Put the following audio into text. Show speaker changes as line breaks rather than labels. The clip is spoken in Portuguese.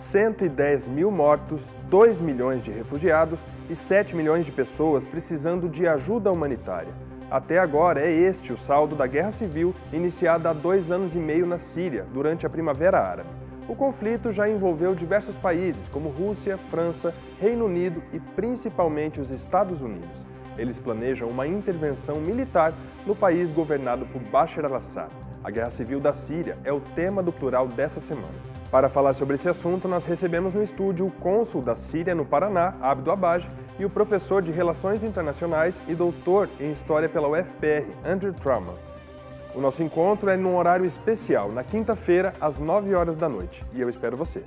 110 mil mortos, 2 milhões de refugiados e 7 milhões de pessoas precisando de ajuda humanitária. Até agora é este o saldo da guerra civil iniciada há dois anos e meio na Síria, durante a Primavera Árabe. O conflito já envolveu diversos países, como Rússia, França, Reino Unido e principalmente os Estados Unidos. Eles planejam uma intervenção militar no país governado por Bashar al-Assad. A guerra civil da Síria é o tema do plural dessa semana. Para falar sobre esse assunto, nós recebemos no estúdio o cônsul da Síria no Paraná, Abdo Abaj, e o professor de Relações Internacionais e doutor em História pela UFPR, Andrew Trauman. O nosso encontro é num horário especial, na quinta-feira, às 9 horas da noite, e eu espero você.